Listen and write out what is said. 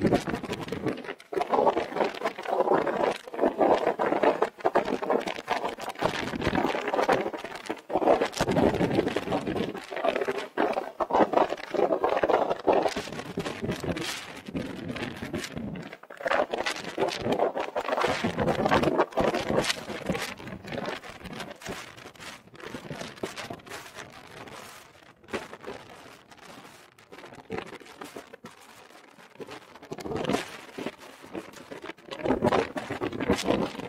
Thank you. you